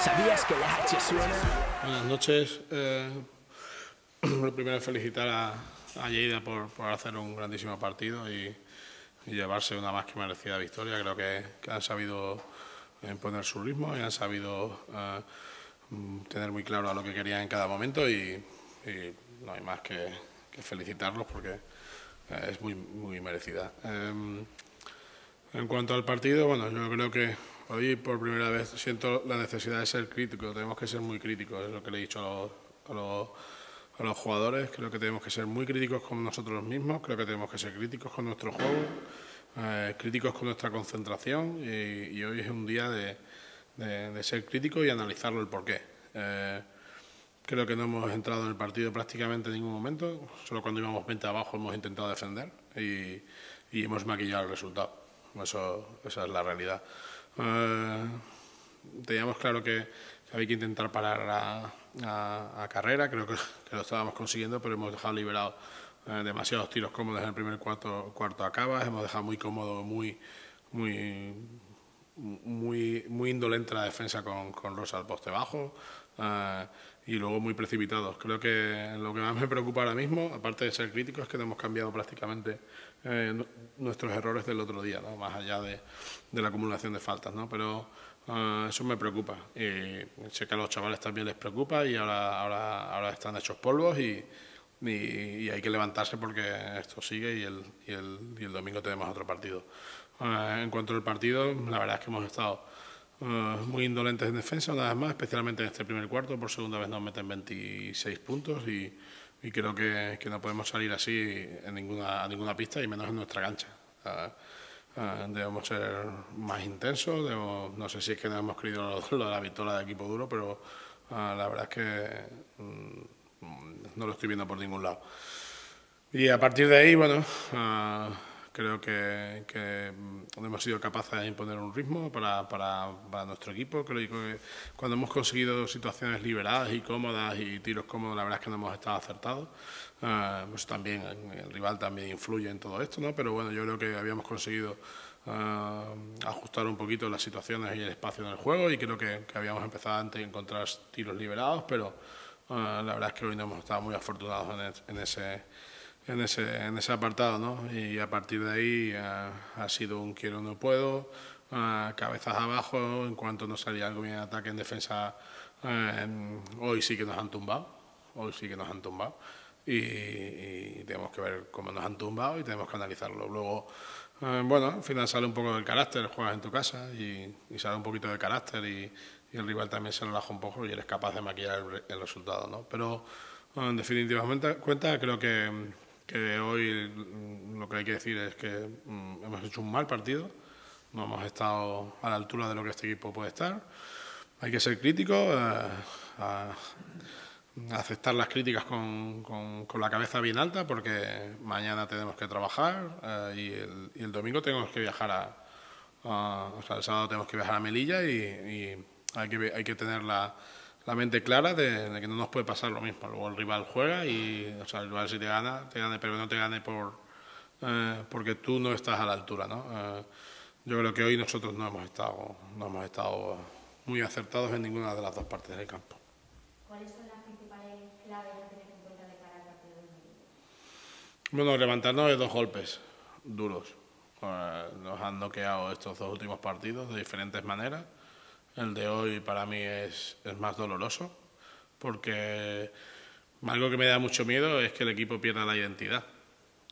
¿sabías que la suena? Buenas noches. Eh, lo primero es felicitar a, a por, hacer un grandísimo partido y, llevarse una más que merecida victoria. Creo que, han sabido imponer su ritmo y han sabido eh, tener muy claro a lo que querían en cada momento y, no hay más que, felicitarlos porque eh, es muy, muy merecida. Eh, en cuanto al partido, bueno, yo creo que hoy por primera vez siento la necesidad de ser crítico, tenemos que ser muy críticos, es lo que le he dicho a los, a los, a los jugadores, creo que tenemos que ser muy críticos con nosotros mismos, creo que tenemos que ser críticos con nuestro juego, eh, críticos con nuestra concentración y, hoy es un día de, ser crítico y analizarlo el porqué. Eh, creo que no hemos entrado en el partido prácticamente en ningún momento, solo cuando íbamos 20 abajo hemos intentado defender y, y hemos maquillado el resultado. Eso, esa es la realidad. Eh, teníamos claro que, había que intentar parar a, a, a carrera, creo que, lo estábamos consiguiendo, pero hemos dejado liberado eh, demasiados tiros cómodos en el primer cuarto, cuarto acaba, hemos dejado muy cómodo, muy, muy, muy, muy indolente la defensa con, con Rosa al poste bajo. Uh, y luego muy precipitados. Creo que lo que más me preocupa ahora mismo, aparte de ser crítico, es que hemos cambiado prácticamente eh, nuestros errores del otro día, ¿no? más allá de, de, la acumulación de faltas. ¿no? Pero uh, eso me preocupa. Sé que a los chavales también les preocupa y ahora, ahora, ahora están hechos polvos y, y, y, hay que levantarse porque esto sigue y el, y el, y el domingo tenemos otro partido. Uh, en cuanto al partido, la verdad es que hemos estado uh, muy indolentes en defensa, vez más, especialmente en este primer cuarto. Por segunda vez nos meten 26 puntos y, creo que, no podemos salir así en ninguna, a ninguna pista y menos en nuestra cancha. Uh, debemos ser más intensos, no sé si es que no hemos creído lo, de la victoria de equipo duro, pero uh, la verdad es que um, no lo estoy viendo por ningún lado. Y a partir de ahí, bueno, creo que, que, hemos sido capaces de imponer un ritmo para, para, para, nuestro equipo. Creo que cuando hemos conseguido situaciones liberadas y cómodas y tiros cómodos, la verdad es que no hemos estado acertados. Uh, pues también el rival también influye en todo esto, ¿no? pero bueno, yo creo que habíamos conseguido uh, ajustar un poquito las situaciones y el espacio en el juego y creo que, que habíamos empezado antes a encontrar tiros liberados, pero uh, la verdad es que hoy no hemos estado muy afortunados en, el, en ese en ese, en ese apartado, ¿no? Y a partir de ahí uh, ha sido un quiero no puedo, uh, cabezas abajo, en cuanto no salía algo bien en ataque, en defensa, en, hoy sí que nos han tumbado, hoy sí que nos han tumbado. Y, y, tenemos que ver cómo nos han tumbado y tenemos que analizarlo. Luego, bueno, al final sale un poco del carácter, juegas en tu casa y, y sale un poquito del carácter y, y, el rival también se relaja un poco y eres capaz de maquillar el, el resultado, ¿no? Pero en definitivamente cuenta creo que que hoy lo que hay que decir es que mm, hemos hecho un mal partido, no hemos estado a la altura de lo que este equipo puede estar. Hay que ser críticos, eh, a, a aceptar las críticas con, con, con, la cabeza bien alta, porque mañana tenemos que trabajar eh, y, el, y, el, domingo tenemos que viajar a, a, O sea, el sábado tenemos que viajar a Melilla y, y hay, que, hay que tener la la mente clara de, de, que no nos puede pasar lo mismo. Luego el rival juega y, o sea, el rival si te gana, te gane, pero no te gane por, eh, porque tú no estás a la altura, ¿no? Eh, yo creo que hoy nosotros no hemos estado, no hemos estado muy acertados en ninguna de las dos partes del campo. ¿Cuáles son las principales claves a tener en cuenta de cara al partido Bueno, levantarnos de dos golpes duros. Eh, nos han noqueado estos dos últimos partidos de diferentes maneras el de hoy para mí es, más doloroso porque algo que me da mucho miedo es que el equipo pierda la identidad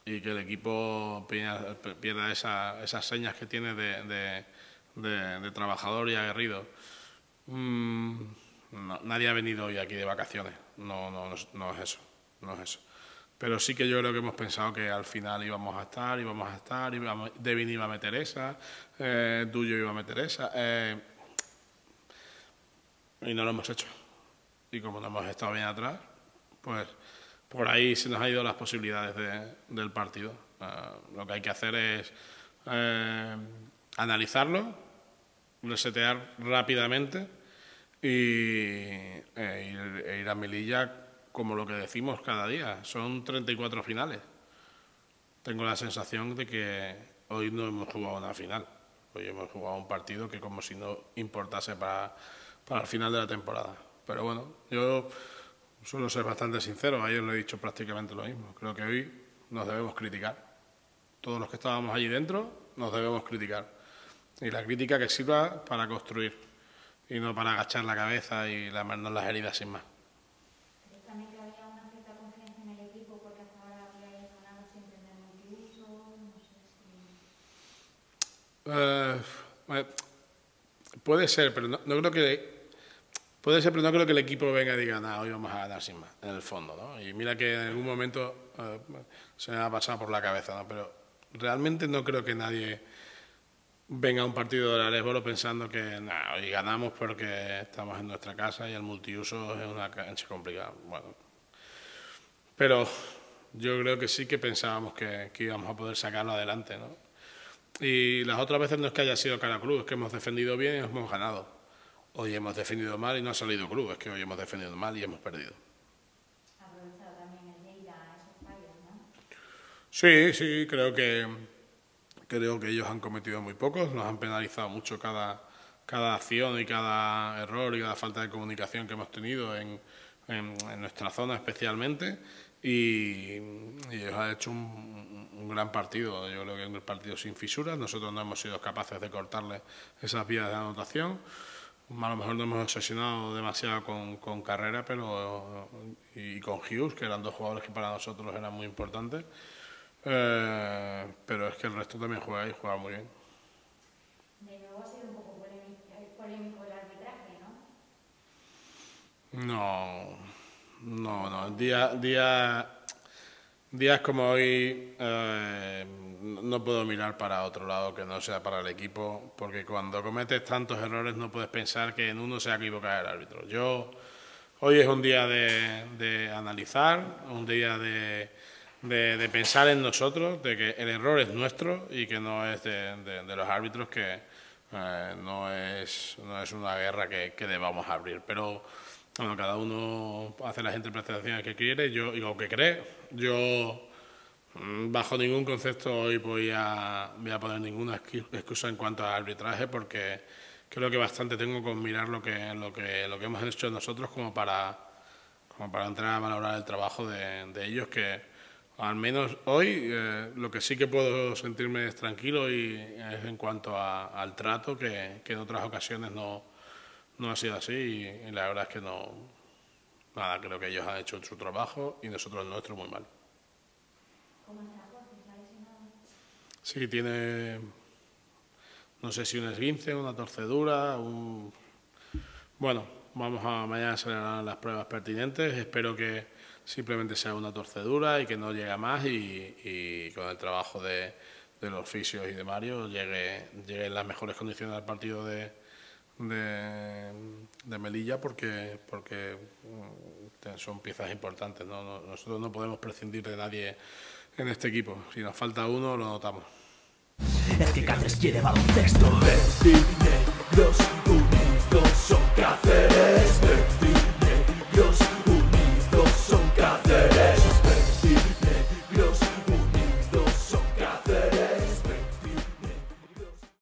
y que el equipo pierda, esa, esas señas que tiene de, trabajador y aguerrido. Mm, nadie ha venido hoy aquí de vacaciones, no, no, no, es eso, no es eso. Pero sí que yo creo que hemos pensado que al final íbamos a estar, íbamos a estar, íbamos, Devin iba a meter esa, eh, Tuyo iba a meter esa. Eh, y no lo hemos hecho. Y como no hemos estado bien atrás, pues por ahí se nos han ido las posibilidades de, del partido. Uh, lo que hay que hacer es eh, analizarlo, resetear rápidamente y e ir, e ir a Melilla como lo que decimos cada día. Son 34 finales. Tengo la sensación de que hoy no hemos jugado una final. Hoy hemos jugado un partido que como si no importase para, para el final de la temporada. Pero bueno, yo suelo ser bastante sincero, ayer lo he dicho prácticamente lo mismo. Creo que hoy nos debemos criticar. Todos los que estábamos allí dentro nos debemos criticar. Y la crítica que sirva para construir y no para agachar la cabeza y lamernos las heridas sin más. Eh, puede ser, pero no, no creo que puede ser, pero no creo que el equipo venga y diga, nada, hoy vamos a ganar sin más, en el fondo, ¿no? Y mira que en algún momento eh, se me ha pasado por la cabeza, ¿no? Pero realmente no creo que nadie venga a un partido del Aresboro pensando que nah, hoy ganamos porque estamos en nuestra casa y el multiuso es una cancha complicada. Bueno, pero yo creo que sí que pensábamos que, que íbamos a poder sacarlo adelante, ¿no? Y las otras veces no es que haya sido cara cruz, es que hemos defendido bien y hemos ganado. Hoy hemos defendido mal y no ha salido cruz, es que hoy hemos defendido mal y hemos perdido. Ha aprovechado también el Lleida esos fallos, ¿no? Sí, sí, creo que creo que ellos han cometido muy pocos, nos han penalizado mucho cada, cada acción y cada error y cada falta de comunicación que hemos tenido en, en, en nuestra zona especialmente y, y ellos han hecho un, un gran partido, yo creo que un partido sin fisuras, nosotros no hemos sido capaces de cortarle esas vías de anotación. A lo mejor no hemos obsesionado demasiado con, con Carrera pero, y con Hughes, que eran dos jugadores que para nosotros eran muy importantes. Eh, pero es que el resto también juega y juega muy bien. De nuevo ha sido un poco polémico, polémico el arbitraje, ¿no? No, no, no. Día, día, días como hoy eh, no puedo mirar para otro lado que no sea para el equipo, porque cuando cometes tantos errores no puedes pensar que en uno se ha equivocado el árbitro. Yo, hoy es un día de, analizar, un día de, pensar en nosotros, de que el error es nuestro y que no es de, los árbitros, que eh, no, es, no es una guerra que, que debamos abrir. Pero bueno, cada uno hace las interpretaciones que quiere yo, y lo que cree. Yo, bajo ningún concepto, hoy voy a, voy a poner ninguna excu- excusa en cuanto al arbitraje, porque creo que bastante tengo con mirar lo que, lo que, lo que hemos hecho nosotros como para, como para entrar a valorar el trabajo de, ellos, que al menos hoy eh, lo que sí que puedo sentirme tranquilo y es en cuanto a- al trato, que, que en otras ocasiones no, no ha sido así y, y la verdad es que no, nada, creo que ellos han hecho su trabajo y nosotros el nuestro muy mal. Sí, tiene, no sé si un esguince, una torcedura. Bueno, vamos a mañana se le harán las pruebas pertinentes. Espero que simplemente sea una torcedura y que no llegue más y, con el trabajo de, los fisios y de Mario llegue, llegue en las mejores condiciones al partido de, Melilla porque, porque mm, son piezas importantes. ¿no? No- Nosotros no podemos prescindir de nadie en este equipo. Si nos falta uno, lo notamos. Es que Cáceres quiere baloncesto. Verde negros unidos son